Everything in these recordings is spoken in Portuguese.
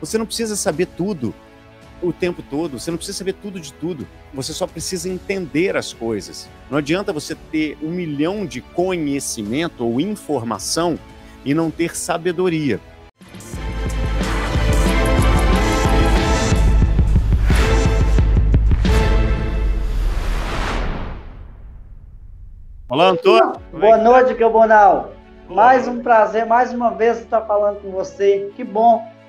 Você não precisa saber tudo o tempo todo, você não precisa saber tudo de tudo. Você só precisa entender as coisas. Não adianta você ter um milhão de conhecimento ou informação e não ter sabedoria. Olá, Antônio. Boa noite, Gabonal. Mais um prazer, mais uma vez estar falando com você. Que bom.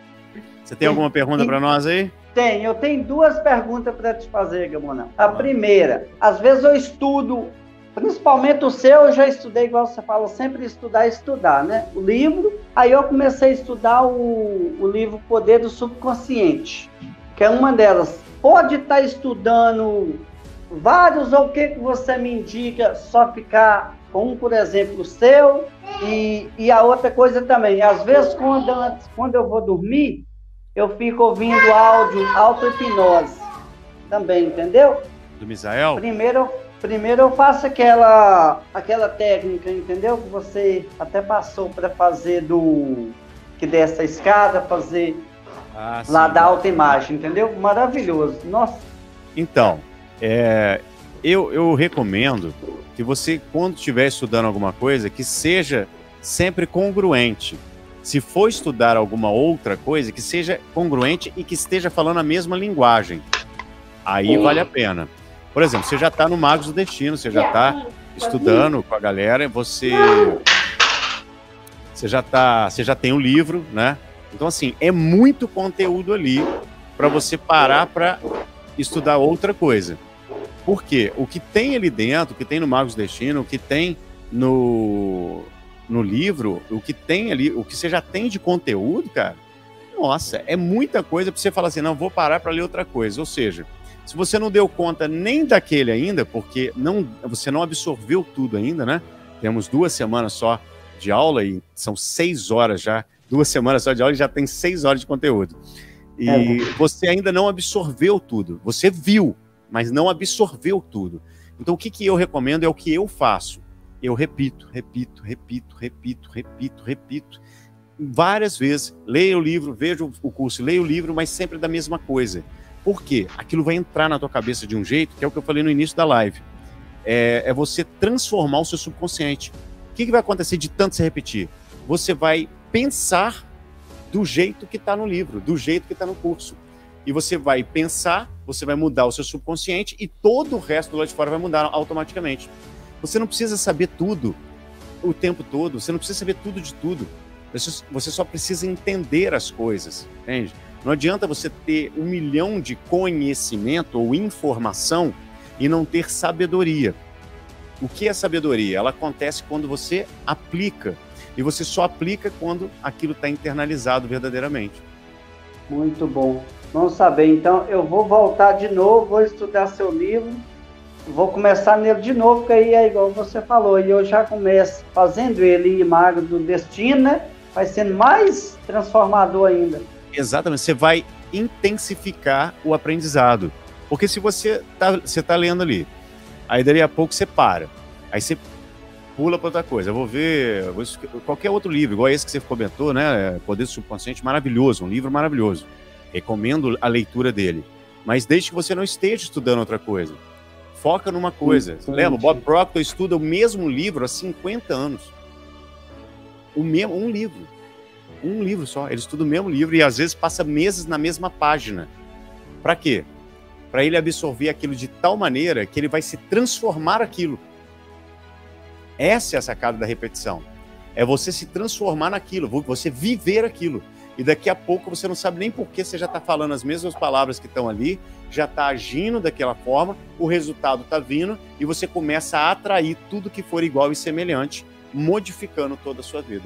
Você tem alguma pergunta para nós aí? Tem, eu tenho duas perguntas para te fazer, Gamonal. A primeira, às vezes eu estudo, principalmente o seu, eu já estudei, igual você fala, sempre estudar, estudar, né? O livro, aí eu comecei a estudar o, o livro Poder do Subconsciente, que é uma delas. Pode estar estudando vários, ou o que, que você me indica só ficar com um, por exemplo, o seu, e, e a outra coisa também, às vezes quando, quando eu vou dormir, eu fico ouvindo áudio auto-hipnose também, entendeu? Do Misael? Primeiro, primeiro eu faço aquela, aquela técnica, entendeu? Que você até passou para fazer do. que dessa escada, fazer ah, lá sim. da alta imagem, entendeu? Maravilhoso. Nossa. Então, é, eu, eu recomendo que você, quando estiver estudando alguma coisa, que seja sempre congruente. Se for estudar alguma outra coisa, que seja congruente e que esteja falando a mesma linguagem. Aí vale a pena. Por exemplo, você já está no Magos do Destino, você já está estudando com a galera, você você já tá, você já tem o um livro, né? Então assim, é muito conteúdo ali para você parar para estudar outra coisa. Porque o que tem ali dentro, o que tem no Magos do Destino, o que tem no, no livro, o que tem ali, o que você já tem de conteúdo, cara, nossa, é muita coisa para você falar assim, não, vou parar para ler outra coisa. Ou seja, se você não deu conta nem daquele ainda, porque não, você não absorveu tudo ainda, né? Temos duas semanas só de aula e são seis horas já, duas semanas só de aula e já tem seis horas de conteúdo. E é. você ainda não absorveu tudo. Você viu, mas não absorveu tudo. Então, o que, que eu recomendo é o que eu faço. Eu repito, repito, repito, repito, repito, repito. Várias vezes. Leio o livro, vejo o curso, leio o livro, mas sempre da mesma coisa. Por quê? Aquilo vai entrar na tua cabeça de um jeito, que é o que eu falei no início da live. É, é você transformar o seu subconsciente. O que, que vai acontecer de tanto se repetir? Você vai pensar do jeito que está no livro, do jeito que está no curso e você vai pensar, você vai mudar o seu subconsciente e todo o resto do lado de fora vai mudar automaticamente. Você não precisa saber tudo o tempo todo, você não precisa saber tudo de tudo. Você só precisa entender as coisas, entende? Não adianta você ter um milhão de conhecimento ou informação e não ter sabedoria. O que é sabedoria? Ela acontece quando você aplica. E você só aplica quando aquilo está internalizado verdadeiramente. Muito bom. Vamos saber. Então, eu vou voltar de novo, vou estudar seu livro, vou começar nele de novo, que aí é igual você falou, e eu já começo fazendo ele magro do destino, né? Vai sendo mais transformador ainda. Exatamente, você vai intensificar o aprendizado. Porque se você tá, você tá lendo ali, aí dali a pouco você para, aí você pula para outra coisa. Eu vou ver vou, qualquer outro livro, igual esse que você comentou, né? Poder Subconsciente, maravilhoso, um livro maravilhoso. Recomendo a leitura dele. Mas desde que você não esteja estudando outra coisa. Foca numa coisa. Sim, Lembra, Bob Proctor estuda o mesmo livro há 50 anos. O mesmo, um livro. Um livro só. Ele estuda o mesmo livro e às vezes passa meses na mesma página. Para quê? Para ele absorver aquilo de tal maneira que ele vai se transformar aquilo. Essa é a sacada da repetição. É você se transformar naquilo, você viver aquilo e daqui a pouco você não sabe nem por que você já está falando as mesmas palavras que estão ali, já está agindo daquela forma, o resultado está vindo e você começa a atrair tudo que for igual e semelhante, modificando toda a sua vida.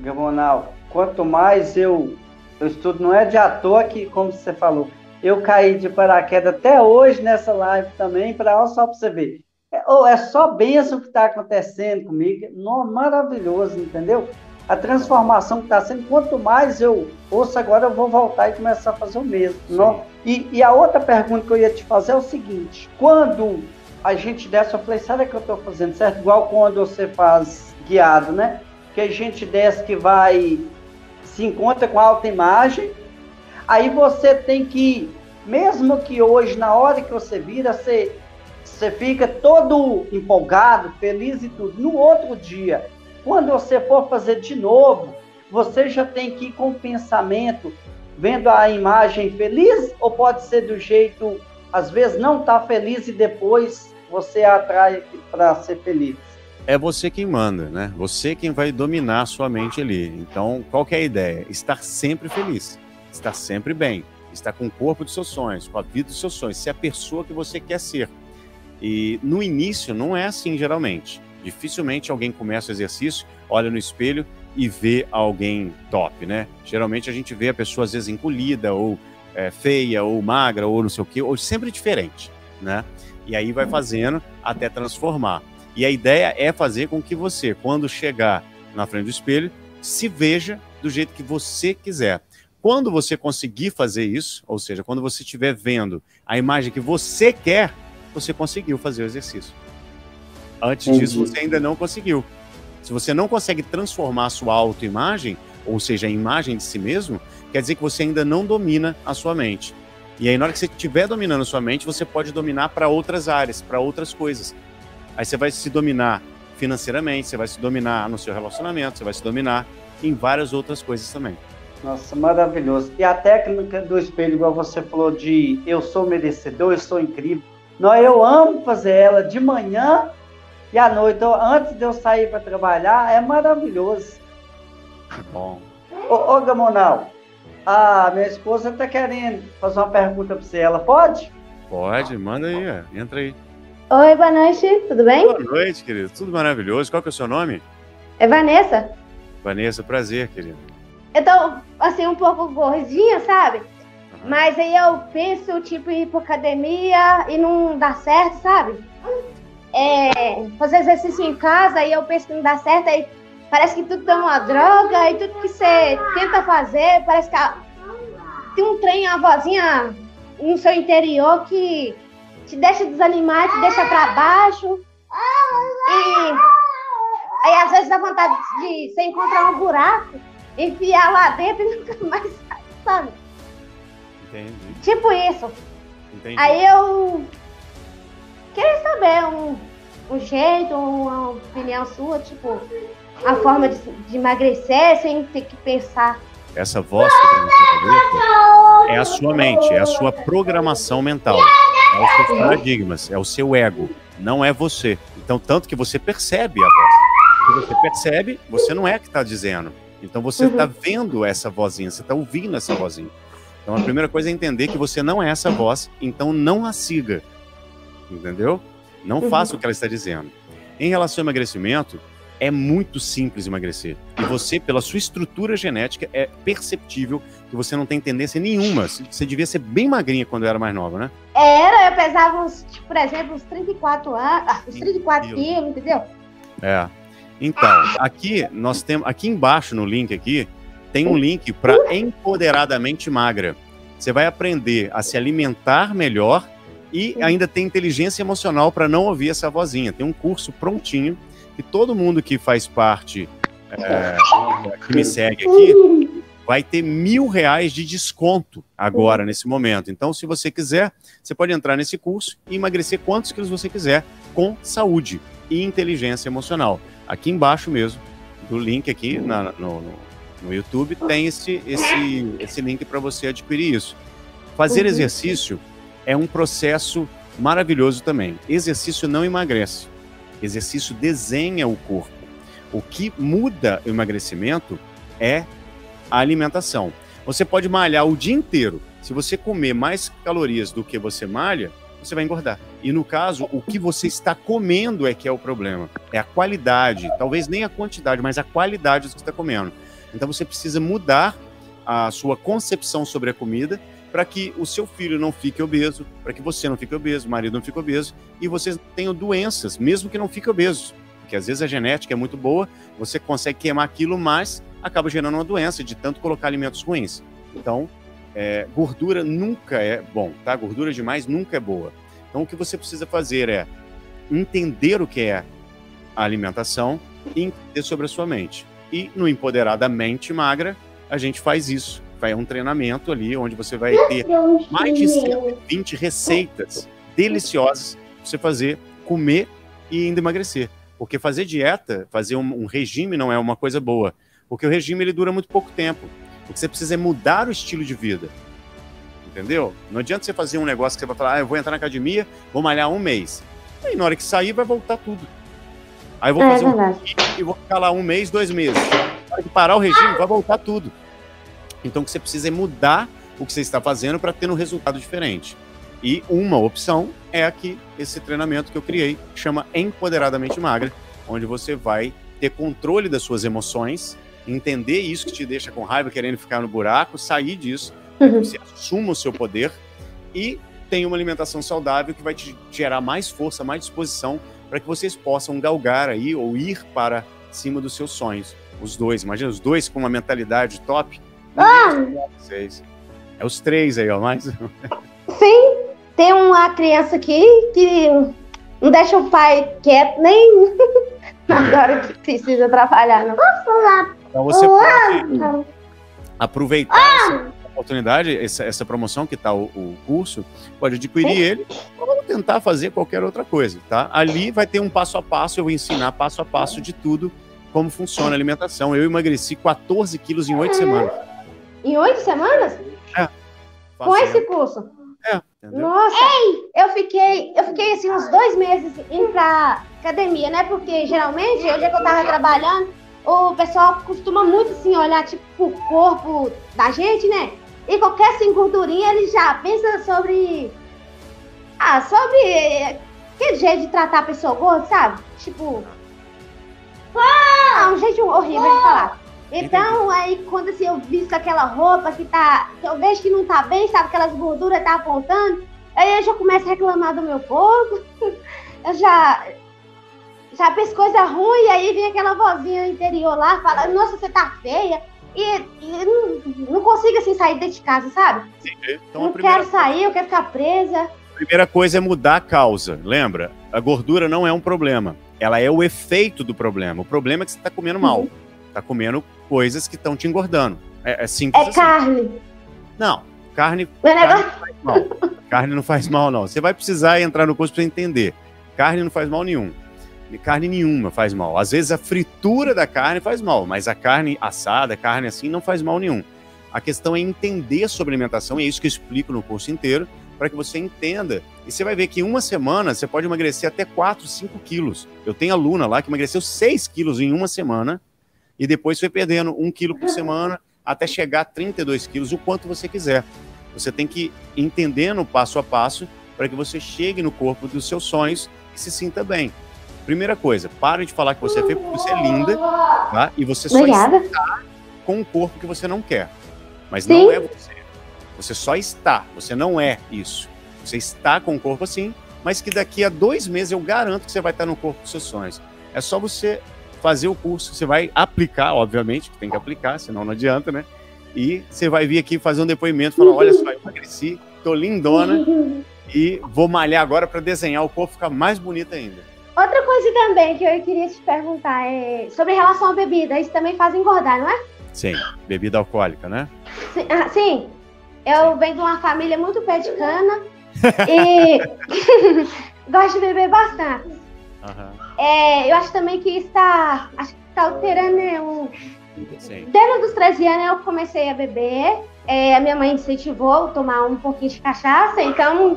Gamonal, quanto mais eu, eu estudo, não é de à toa que, como você falou, eu caí de paraquedas até hoje nessa live também, para só para você ver. É, oh, é só benção que está acontecendo comigo, não, maravilhoso, entendeu? A transformação que está sendo, quanto mais eu ouço agora, eu vou voltar e começar a fazer o mesmo. Não? E, e, a outra pergunta que eu ia te fazer é o seguinte: quando a gente desce, eu falei, sabe o que eu estou fazendo certo? Igual quando você faz guiado, né? Que a gente desce que vai, se encontra com alta imagem, Aí você tem que, mesmo que hoje, na hora que você vira, você, você fica todo empolgado, feliz e tudo. No outro dia, quando você for fazer de novo, você já tem que ir com o pensamento, vendo a imagem feliz, ou pode ser do jeito, às vezes não tá feliz e depois você atrai para ser feliz? É você quem manda, né? Você quem vai dominar a sua mente ali. Então, qual que é a ideia? Estar sempre feliz, estar sempre bem, estar com o corpo dos seus sonhos, com a vida dos seus sonhos, ser a pessoa que você quer ser. E no início não é assim geralmente. Dificilmente alguém começa o exercício, olha no espelho e vê alguém top, né? Geralmente a gente vê a pessoa às vezes encolhida ou é, feia ou magra ou não sei o quê, ou sempre diferente, né? E aí vai fazendo até transformar. E a ideia é fazer com que você, quando chegar na frente do espelho, se veja do jeito que você quiser. Quando você conseguir fazer isso, ou seja, quando você estiver vendo a imagem que você quer, você conseguiu fazer o exercício. Antes Entendi. disso, você ainda não conseguiu. Se você não consegue transformar a sua autoimagem, ou seja, a imagem de si mesmo, quer dizer que você ainda não domina a sua mente. E aí, na hora que você estiver dominando a sua mente, você pode dominar para outras áreas, para outras coisas. Aí você vai se dominar financeiramente, você vai se dominar no seu relacionamento, você vai se dominar em várias outras coisas também. Nossa, maravilhoso. E a técnica do espelho, igual você falou, de eu sou merecedor, eu sou incrível. Não, eu amo fazer ela de manhã e à noite, antes de eu sair para trabalhar, é maravilhoso. Bom. Ô, ô Gamonal, a minha esposa está querendo fazer uma pergunta para você. Ela pode? Pode, manda aí, entra aí. Oi, boa noite, tudo bem? Boa noite, querido. Tudo maravilhoso. Qual que é o seu nome? É Vanessa. Vanessa, prazer, querido. Eu tô, assim, um pouco gordinha, sabe? Uhum. Mas aí eu penso, tipo, ir pra academia e não dá certo, sabe? É, fazer exercício em casa, aí eu penso que não dá certo, aí parece que tudo é uma droga, e tudo que você tenta fazer, parece que a, tem um trem, a vozinha no seu interior que te deixa desanimar, te deixa para baixo. E aí às vezes dá vontade de você encontrar um buraco, enfiar lá dentro e nunca mais sabe? Entendi. Tipo isso. Entendi. Aí eu queria saber um, um jeito, uma opinião sua, tipo, a forma de, de emagrecer sem ter que pensar. Essa voz que na sua cabeça é a sua mente, é a sua programação mental. É os seus paradigmas, é o seu ego, não é você. Então, tanto que você percebe a voz. Se você percebe, você não é que está dizendo. Então, você está uhum. vendo essa vozinha, você está ouvindo essa vozinha. Então, a primeira coisa é entender que você não é essa voz, então não a siga. Entendeu? Não uhum. faça o que ela está dizendo. Em relação ao emagrecimento, é muito simples emagrecer. E você, pela sua estrutura genética, é perceptível que você não tem tendência nenhuma. Você devia ser bem magrinha quando era mais nova, né? Era, eu pesava, uns, tipo, por exemplo, uns 34 anos, ah, uns 34 quilos, entendeu? É. Então, aqui nós temos, aqui embaixo no link aqui, tem um link para empoderadamente magra. Você vai aprender a se alimentar melhor e ainda tem inteligência emocional para não ouvir essa vozinha. Tem um curso prontinho que todo mundo que faz parte, é, que me segue aqui, vai ter mil reais de desconto agora, nesse momento. Então, se você quiser, você pode entrar nesse curso e emagrecer quantos quilos você quiser com saúde e inteligência emocional. Aqui embaixo mesmo, do link aqui na, no, no, no, YouTube, tem esse, esse, esse link para você adquirir isso. Fazer uhum. exercício é um processo maravilhoso também. Exercício não emagrece. Exercício desenha o corpo. O que muda o emagrecimento é a alimentação. Você pode malhar o dia inteiro. Se você comer mais calorias do que você malha, você vai engordar. E no caso, o que você está comendo é que é o problema. É a qualidade, talvez nem a quantidade, mas a qualidade do que está comendo. Então você precisa mudar a sua concepção sobre a comida para que o seu filho não fique obeso, para que você não fique obeso, o marido não fique obeso e vocês tenham doenças, mesmo que não fique obeso. Porque às vezes a genética é muito boa, você consegue queimar aquilo, mas acaba gerando uma doença de tanto colocar alimentos ruins. Então, é, gordura nunca é bom, tá? Gordura demais nunca é boa. Então, o que você precisa fazer é entender o que é a alimentação e entender sobre a sua mente. E no Empoderadamente Magra, a gente faz isso vai um treinamento ali onde você vai ter mais de 120 receitas deliciosas para você fazer, comer e ainda emagrecer. Porque fazer dieta, fazer um, um, regime não é uma coisa boa. Porque o regime ele dura muito pouco tempo. O que você precisa é mudar o estilo de vida. Entendeu? Não adianta você fazer um negócio que você vai falar, ah, eu vou entrar na academia, vou malhar um mês. Aí na hora que sair, vai voltar tudo. Aí eu vou é, fazer um regime e vou ficar lá um mês, dois meses. Na hora que parar o regime, vai voltar tudo. Então que você precisa é mudar o que você está fazendo para ter um resultado diferente. E uma opção é aqui esse treinamento que eu criei, que chama Empoderadamente Magra, onde você vai ter controle das suas emoções, entender isso que te deixa com raiva, querendo ficar no buraco, sair disso, uhum. você assuma o seu poder e tem uma alimentação saudável que vai te gerar mais força, mais disposição para que vocês possam galgar aí ou ir para cima dos seus sonhos. Os dois, imagina os dois com uma mentalidade top. Ah! É os três aí, ó, mais. Sim, tem uma criança aqui que não deixa o pai quieto nem agora que precisa trabalhar, não. Posso falar? Então você pode aproveitar essa oportunidade, essa, essa promoção que está o, o, curso, pode adquirir Sim. ele ou tentar fazer qualquer outra coisa, tá? Ali vai ter um passo a passo, eu vou ensinar passo a passo de tudo, como funciona a alimentação. Eu emagreci 14 quilos em oito semanas. Em oito semanas? É. Com esse curso? É, Nossa, Ei! eu fiquei, eu fiquei assim uns dois meses indo pra academia, né? Porque geralmente, hoje é que eu tava trabalhando, o pessoal costuma muito assim olhar tipo o corpo da gente, né? E qualquer assim, gordurinha, ele já pensa sobre. Ah, sobre aquele jeito de tratar a pessoa gorda, sabe? Tipo. Ah, um jeito horrível de falar. Então, aí quando assim, eu visto aquela roupa que tá. Que eu vejo que não tá bem, sabe? Aquelas gorduras tá apontando. Aí eu já começo a reclamar do meu corpo. Eu já. Já penso coisa ruim, e aí vem aquela vozinha interior lá, fala, nossa, você tá feia. E, e não, não, consigo assim sair dentro de casa, sabe? Então, não quero sair, eu quero ficar presa. A primeira coisa é mudar a causa. Lembra? A gordura não é um problema. Ela é o efeito do problema. O problema é que você está comendo mal. Uhum. Tá comendo coisas que estão te engordando. É, é simples É assim. carne. Não, carne, é carne não faz mal. carne não faz mal, não. Você vai precisar entrar no curso para entender. Carne não faz mal nenhum. Carne nenhuma faz mal. Às vezes a fritura da carne faz mal, mas a carne assada, a carne assim, não faz mal nenhum. A questão é entender sobre alimentação, e é isso que eu explico no curso inteiro, para que você entenda. E você vai ver que em uma semana você pode emagrecer até 4, 5 quilos. Eu tenho aluna lá que emagreceu 6 quilos em uma semana e depois foi perdendo 1 quilo por semana até chegar a 32 quilos, o quanto você quiser. Você tem que ir entendendo passo a passo para que você chegue no corpo dos seus sonhos e se sinta bem. Primeira coisa, pare de falar que você é feia porque você é linda, tá? E você só Obrigada. está com um corpo que você não quer. Mas Sim. não é você. Você só está, você não é isso. Você está com um corpo assim, mas que daqui a dois meses eu garanto que você vai estar no corpo dos seus sonhos. É só você fazer o curso, você vai aplicar, obviamente, tem que aplicar, senão não adianta, né? E você vai vir aqui fazer um depoimento, falar, olha só, eu emagreci, tô lindona e vou malhar agora para desenhar o corpo ficar mais bonito ainda. Outra coisa também que eu queria te perguntar é sobre relação à bebida. Isso também faz engordar, não é? Sim, bebida alcoólica, né? Sim, ah, sim. eu sim. venho de uma família muito pé de cana e gosto de beber bastante. Uhum. É, eu acho também que está, acho que está alterando né, um... Sim. Desde os 13 anos eu comecei a beber. É, a minha mãe incentivou a tomar um pouquinho de cachaça, então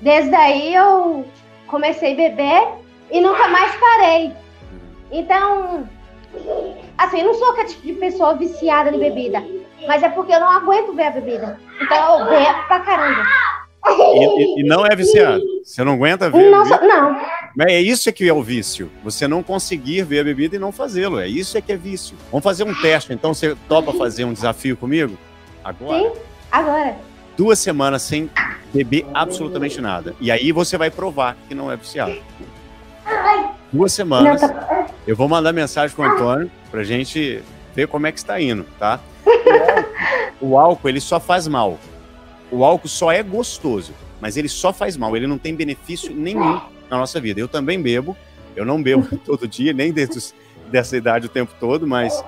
desde aí eu comecei a beber e nunca mais parei. Então, assim, eu não sou aquele tipo de pessoa viciada em bebida, mas é porque eu não aguento ver a bebida. Então eu bebo pra caramba. E, e, não é viciado. Você não aguenta ver? Não, não. É isso que é o vício. Você não conseguir ver a bebida e não fazê-lo. É isso é que é vício. Vamos fazer um teste. Então você topa fazer um desafio comigo? Agora? Sim, agora. Duas semanas sem beber absolutamente nada. E aí você vai provar que não é viciado duas semanas. Não, tá... Eu vou mandar mensagem pro Antônio pra gente ver como é que está indo, tá? O álcool, ele só faz mal. O álcool só é gostoso, mas ele só faz mal. Ele não tem benefício nenhum na nossa vida. Eu também bebo. Eu não bebo todo dia, nem desde os dessa idade o tempo todo, mas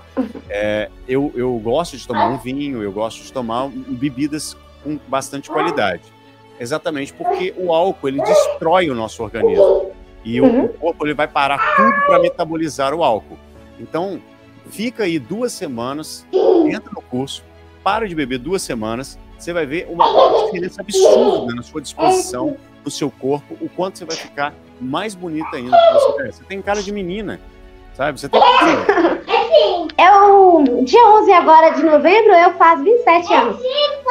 é, eu, eu gosto de tomar um vinho, eu gosto de tomar bebidas com bastante qualidade. Exatamente porque o álcool ele destrói o nosso organismo e uhum. o corpo ele vai parar tudo para metabolizar o álcool. Então fica aí duas semanas, entra no curso, para de beber duas semanas, você vai ver uma diferença absurda na sua disposição, no seu corpo, o quanto você vai ficar mais bonita ainda. Você tem cara de menina, sabe? Você tem Eu, dia 11 agora de novembro, eu faço 27 anos.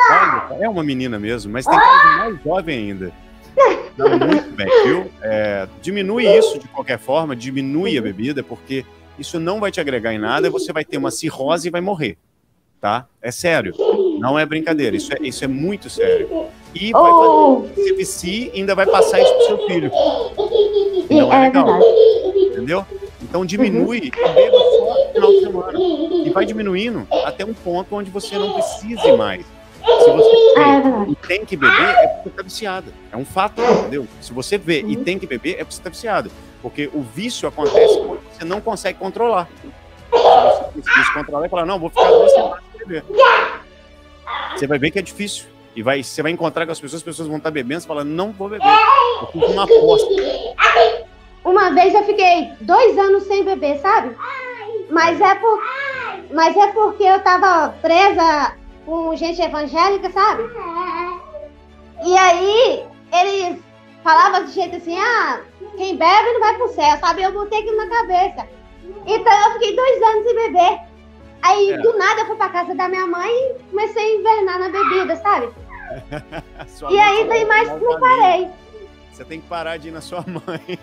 Olha, é uma menina mesmo, mas tem cara de mais jovem ainda. Tá muito bem, viu? É, diminui isso de qualquer forma, diminui a bebida, porque isso não vai te agregar em nada, você vai ter uma cirrose e vai morrer tá? É sério. Não é brincadeira. Isso é, isso é muito sério. E vai oh. fazer, vici, ainda vai passar isso pro seu filho. Não é, é legal. Entendeu? Então diminui uhum. e beba só no final de semana. E vai diminuindo até um ponto onde você não precise mais. Se você vê ah, é e tem que beber, é porque está viciada. É um fato, entendeu? Se você vê e uhum. tem que beber, é porque você está viciada. Porque o vício acontece quando você não consegue controlar. Se você conseguir controlar e falar, não, vou ficar duas semanas beber. Você vai ver que é difícil. E vai, você vai encontrar com as pessoas, as pessoas vão estar bebendo, você fala, não vou beber. Eu fiz uma aposta. Uma vez eu fiquei dois anos sem beber, sabe? Mas é, por, mas é porque eu tava presa com gente evangélica, sabe? E aí eles falavam de jeito assim, ah, quem bebe não vai pro céu, sabe? Eu botei aquilo na cabeça. Então eu fiquei dois anos sem beber. Aí, é. do nada, eu fui pra casa da minha mãe e comecei a invernar na bebida, sabe? e aí, daí mais não parei. Você tem que parar de ir na sua mãe.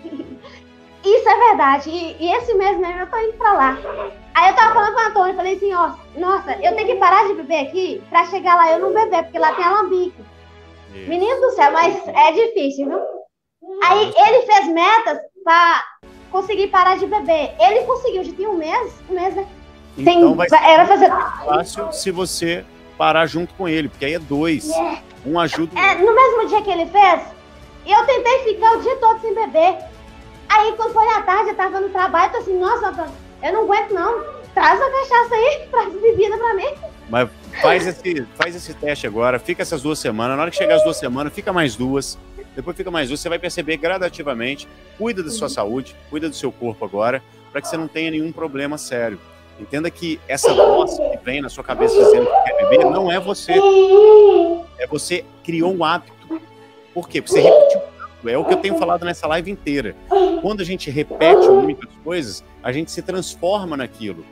Isso é verdade. E, e, esse mês mesmo eu tô indo pra lá. Aí eu tava falando com o Antônio, falei assim, ó, nossa, eu tenho que parar de beber aqui pra chegar lá eu não beber, porque lá tem alambique. Isso. Menino do céu, mas é difícil, viu? Aí ele fez metas pra conseguir parar de beber. Ele conseguiu, já tinha um mês, um mês, né? Então vai ser era fazer... fácil se você parar junto com ele, porque aí é dois. É. Um ajuda. É, no mesmo dia que ele fez, eu tentei ficar o dia todo sem beber. Aí quando foi à tarde, eu tava no trabalho, eu tô assim, nossa, eu não aguento não. Traz a cachaça aí, traz bebida pra mim. Mas faz esse, faz esse teste agora, fica essas duas semanas. Na hora que chegar as duas semanas, fica mais duas depois fica mais útil, você vai perceber gradativamente, cuida da sua uhum. saúde, cuida do seu corpo agora, para que você não tenha nenhum problema sério. Entenda que essa voz que vem na sua cabeça dizendo que quer beber não é você. É você criou um hábito. Por quê? Porque você repetiu é o que eu tenho falado nessa live inteira. Quando a gente repete muitas coisas, a gente se transforma naquilo.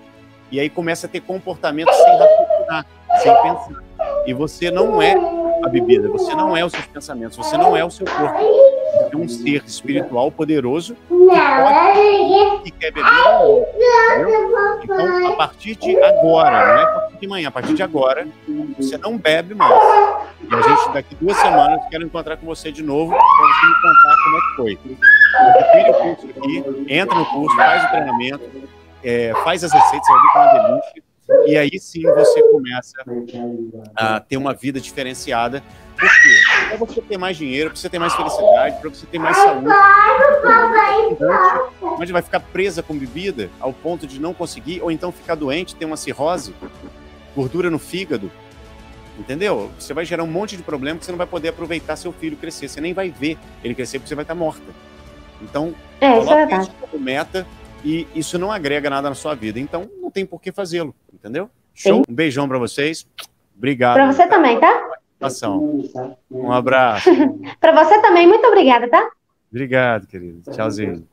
E aí começa a ter comportamentos sem raciocinar, sem pensar. E você não é a bebida. Você não é os seus pensamentos, você não é o seu corpo. Você é um ser espiritual poderoso que, pode, que quer beber não. Então, a partir de agora, não é a partir de manhã, a partir de agora, você não bebe mais. E a gente, daqui duas semanas, quero encontrar com você de novo para você me contar como é que foi. Adquire o curso aqui, entra no curso, faz o treinamento, é, faz as receitas, você vai ver que é delícia e aí sim você começa a ter uma vida diferenciada. Por quê? Para você ter mais dinheiro, para você ter mais felicidade, para você ter mais saúde. Mas vai ficar presa com bebida ao ponto de não conseguir, ou então ficar doente, ter uma cirrose, gordura no fígado. Entendeu? Você vai gerar um monte de problema que você não vai poder aproveitar seu filho crescer. Você nem vai ver ele crescer porque você vai estar morta. Então, é, coloque isso como meta e isso não agrega nada na sua vida. Então, não tem por que fazê-lo, entendeu? Show. Sim. Um beijão para vocês. Obrigado. Para você também, tá? Um abraço. para você também, muito obrigada, tá? Obrigado, querido. Tchauzinho.